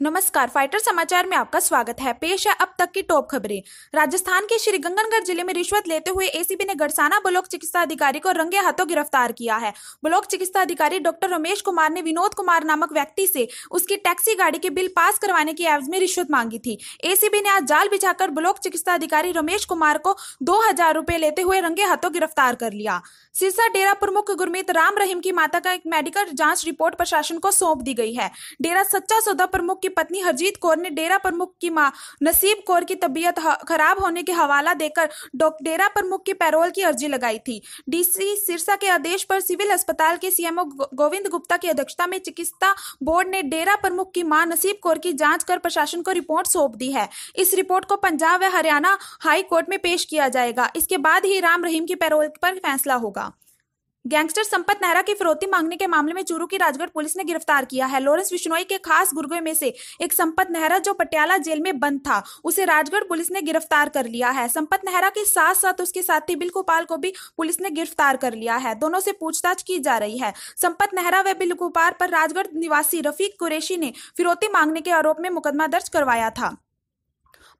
नमस्कार, फाइटर समाचार में आपका स्वागत है। पेश है अब तक की टॉप खबरें। राजस्थान के श्रीगंगानगर ज़िले में रिश्वत लेते हुए एसीबी ने गड़साना ब्लॉक चिकित्सा अधिकारी को रंगे हाथों गिरफ़्तार किया है। ब्लॉक चिकित्सा अधिकारी डॉक्टर रमेश कुमार ने विनोद कुमार नामक व्यक्ति से उसकी टैक्सी गाड़ी के बिल पास करवाने की एवज में रिश्वत मांगी थी। एसीबी ने आज जाल बिछाकर ब्लॉक चिकित्सा अधिकारी रमेश कुमार को दो हज़ार लेते हुए रंगे हाथों गिरफ़्तार कर लिया। सिरसा डेरा प्रमुख गुरमीत राम रहीम की माता का एक मेडिकल जाँच रिपोर्ट प्रशासन को सौंप दी गई है। डेरा सच्चा सौदा प्रमुख की पत्नी हरजीत कौर ने डेरा प्रमुख की माँ नसीब कौर की तबीयत खराब होने के हवाला देकर डेरा प्रमुख की पैरोल की अर्जी लगाई थी। डीसी सिरसा के आदेश पर सिविल अस्पताल के सीएमओ गोविंद गुप्ता की अध्यक्षता में चिकित्सा बोर्ड ने डेरा प्रमुख की माँ नसीब कौर की जाँच कर प्रशासन को रिपोर्ट सौंप दी है। इस रिपोर्ट को पंजाब व हरियाणा हाई कोर्ट में पेश किया जाएगा। इसके बाद ही राम रहीम की पैरोल पर फैसला होगा। गैंगस्टर संपत नेहरा की फिरौती मांगने के मामले में चूरू की राजगढ़ पुलिस ने गिरफ़्तार किया है। लॉरेंस विश्नोई के खास गुर्गे में से एक संपत नेहरा जो पटियाला जेल में बंद था, उसे राजगढ़ पुलिस ने गिरफ़्तार कर लिया है। संपत नेहरा के साथ साथ उसके साथी बिल गोपाल को भी पुलिस ने गिरफ़्तार कर लिया है। दोनों से पूछताछ की जा रही है। संपत नेहरा व बिल गोपाल पर राजगढ़ निवासी रफीक कुरेशी ने फिरौती मांगने के आरोप में मुकदमा दर्ज करवाया था।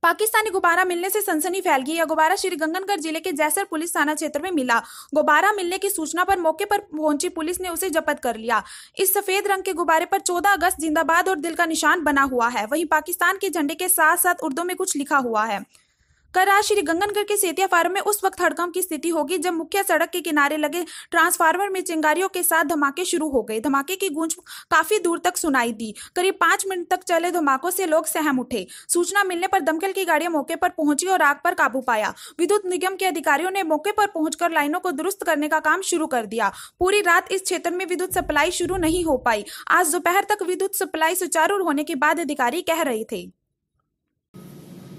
पाकिस्तानी गुब्बारा मिलने से सनसनी फैल गई, यह गुब्बारा श्रीगंगनगढ़ ज़िले के जैसर पुलिस थाना क्षेत्र में मिला। गुब्बारा मिलने की सूचना पर मौके पर पहुँची पुलिस ने उसे जब्त कर लिया। इस सफ़ेद रंग के गुब्बारे पर 14 अगस्त जिंदाबाद और दिल का निशान बना हुआ है। वहीं पाकिस्तान के झंडे के साथ साथ उर्दू में कुछ लिखा हुआ है। कल रात श्री गंगनगढ़ के सेतिया फार्म में उस वक्त हड़कंप की स्थिति होगी जब मुख्य सड़क के किनारे लगे ट्रांसफार्मर में चिंगारियों के साथ धमाके शुरू हो गए। धमाके की गूंज काफ़ी दूर तक सुनाई दी। करीब पाँच मिनट तक चले धमाकों से लोग सहम उठे। सूचना मिलने पर दमकल की गाड़ियाँ मौके पर पहुँची और आग पर काबू पाया। विद्युत निगम के अधिकारियों ने मौके पर पहुंचकर लाइनों को दुरुस्त करने का काम शुरू कर दिया। पूरी रात इस क्षेत्र में विद्युत सप्लाई शुरू नहीं हो पाई। आज दोपहर तक विद्युत सप्लाई सुचारू होने के बाद अधिकारी कह रहे थे।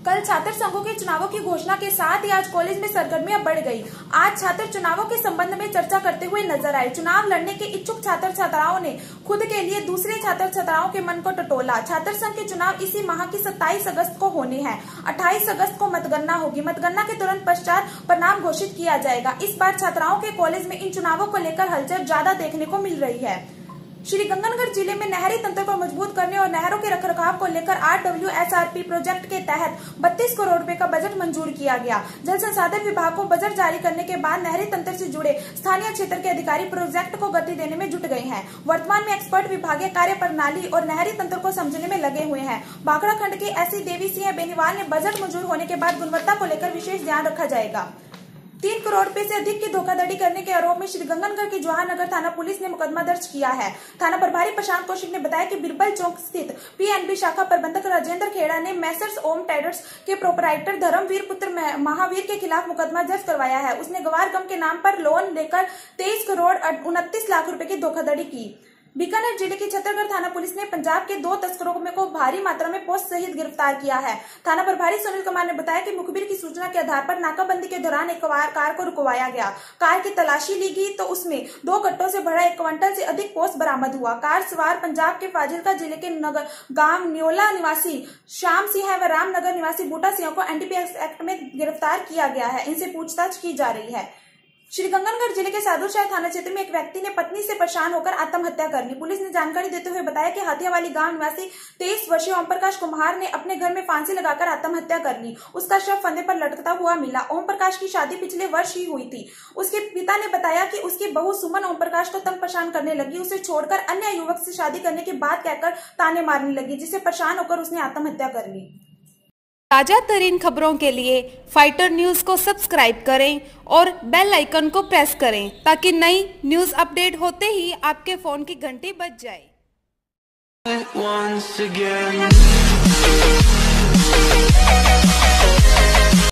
कल छात्र संघों के चुनावों की घोषणा के साथ ही आज कॉलेज में सरगर्मियाँ बढ़ गई। आज छात्र चुनावों के संबंध में चर्चा करते हुए नज़र आए। चुनाव लड़ने के इच्छुक छात्र छात्राओं ने खुद के लिए दूसरे छात्र छात्राओं के मन को टटोला। छात्र संघ के चुनाव इसी माह की सत्ताईस अगस्त को होने हैं। अट्ठाईस अगस्त को मतगणना होगी। मतगणना के तुरंत पश्चात परिणाम घोषित किया जाएगा। इस बार छात्राओं के कॉलेज में इन चुनावों को लेकर हलचल ज़्यादा देखने को मिल रही है। श्री गंगनगर ज़िले में नहरी तंत्र को मज़बूत करने और नहरों के रखरखाव को लेकर R W S R P project के तहत 32 करोड़ रुपए का बजट मंजूर किया गया। जल संसाधन विभाग को बजट जारी करने के बाद नहरी तंत्र से जुड़े स्थानीय क्षेत्र के अधिकारी प्रोजेक्ट को गति देने में जुट गए हैं। वर्तमान में एक्सपर्ट विभागीय कार्य प्रणाली और नहरी तंत्र को समझने में लगे हुए हैं। बांकड़ा खंड के ऐसी देवी सिंह बेनीवाल ने बजट मंजूर होने के बाद गुणवत्ता को लेकर विशेष ध्यान रखा जाएगा। तीन करोड़ रुपए से अधिक की धोखाधड़ी करने के आरोप में श्रीगंगनगढ़ के जवाहरनगर थाना पुलिस ने मुकदमा दर्ज किया है। थाना प्रभारी प्रशांत कौशिक ने बताया कि बिरबल चौक स्थित पीएनबी शाखा प्रबंधक राजेंद्र खेड़ा ने मैसर्स ओम टाइडर्स के प्रोपराइटर धर्मवीर पुत्र महावीर के खिलाफ मुकदमा दर्ज करवाया है। उसने गवार गम के नाम पर लोन लेकर तेईस करोड़ उनतीस लाख रूपए की धोखाधड़ी की। बीकानेर ज़िले की छत्तरगढ़ थाना पुलिस ने पंजाब के दो तस्करों में को भारी मात्रा में पोस्ट सहित गिरफ़्तार किया है। थाना प्रभारी सुनील कुमार ने बताया कि मुखबिर की सूचना के आधार पर नाकाबंदी के दौरान एक कार को रुकवाया गया। कार की तलाशी ली गई तो उसमें दो कट्टों से भरा एक क्विंटल से अधिक पोस्ट बरामद हुआ। कार सवार पंजाब के फाजिलका ज़िले के नगर गाँव न्योला निवासी श्याम सिंह व रामनगर निवासी बूटा सिंह को एनडीपीएस एक्ट में गिरफ़्तार किया गया है। इनसे पूछताछ की जा रही है। श्रीगंगनगढ़ ज़िले के साधुशाह थाना क्षेत्र में एक व्यक्ति ने पत्नी से परेशान होकर आत्महत्या कर ली। पुलिस ने जानकारी देते हुए बताया कि हाथियावाली गाँव निवासी तेईस वर्षीय ओम प्रकाश कुमार ने अपने घर में फांसी लगाकर आत्महत्या कर ली। उसका शव फंदे पर लटकता हुआ मिला। ओम प्रकाश की शादी पिछले वर्ष ही हुई थी। उसके पिता ने बताया की उसकी बहू सुमन ओम प्रकाश को तंग परेशान करने लगी। उसे छोड़कर अन्य युवक से शादी करने की बात कहकर ताने मारने लगी, जिसे परेशान होकर उसने आत्महत्या कर ली। ताज़ा तरीन खबरों के लिए फाइटर न्यूज़ को सब्सक्राइब करें और बेल आइकन को प्रेस करें ताकि नई न्यूज़ अपडेट होते ही आपके फ़ोन की घंटी बज जाए।